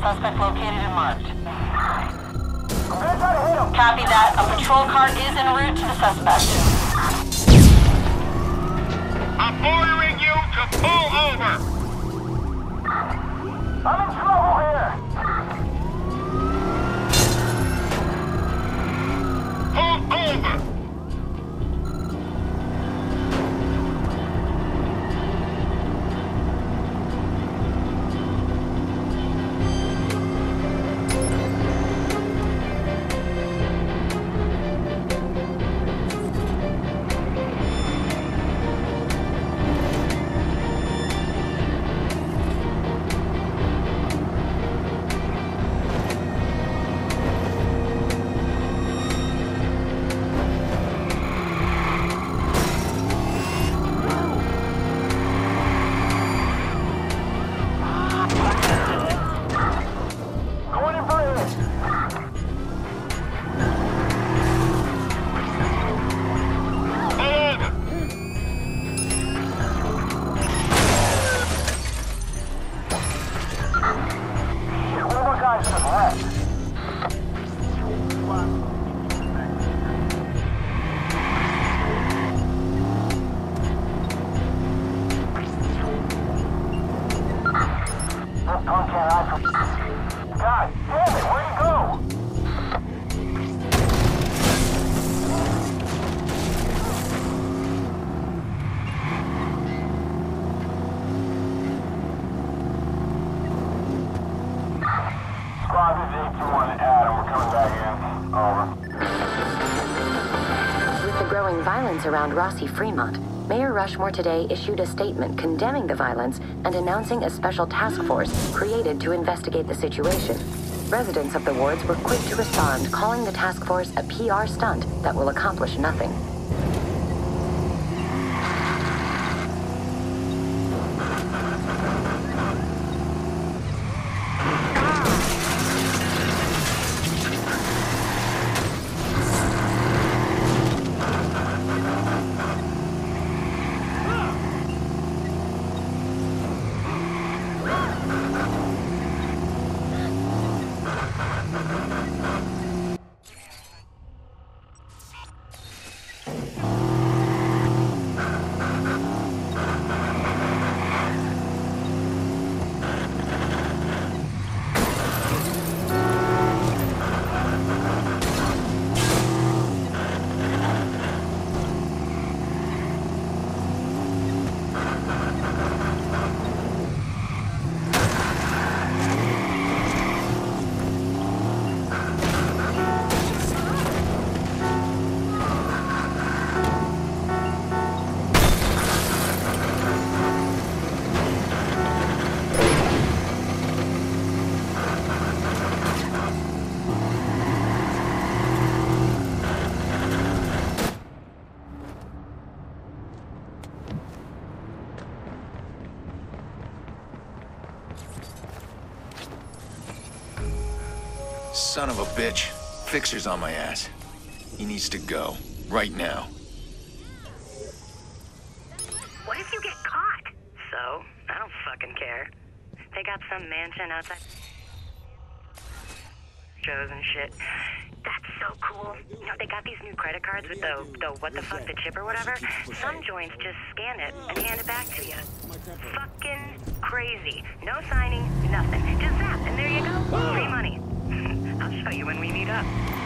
Suspect located and marked. Copy that. A patrol car is en route to the suspect. I'm ordering you to pull over! With the growing violence around Rossi Fremont, Mayor Rushmore today issued a statement condemning the violence and announcing a special task force created to investigate the situation. Residents of the wards were quick to respond, calling the task force a PR stunt that will accomplish nothing. Son of a bitch. Fixer's on my ass. He needs to go. Right now. What if you get caught? So, I don't fucking care. They got some mansion outside shows and shit. That's so cool. You know, they got these new credit cards with the, the what the fuck, the chip or whatever. Some joints just scan it and hand it back to you. Fucking crazy. No signing, nothing. Just zap, and there you go. Free money. Show you when we meet up.